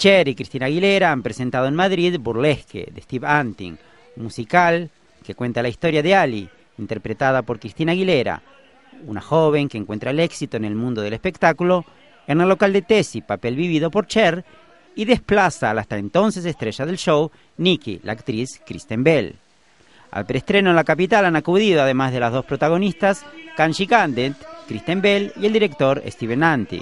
Cher y Cristina Aguilera han presentado en Madrid Burlesque, de Steve Anting, un musical que cuenta la historia de Ali, interpretada por Cristina Aguilera, una joven que encuentra el éxito en el mundo del espectáculo en el local de Tessie, papel vivido por Cher, y desplaza a la hasta entonces estrella del show, Nikki, la actriz Kristen Bell. Al preestreno en la capital han acudido, además de las dos protagonistas, Kanji Candent, Kristen Bell y el director Steven Anti.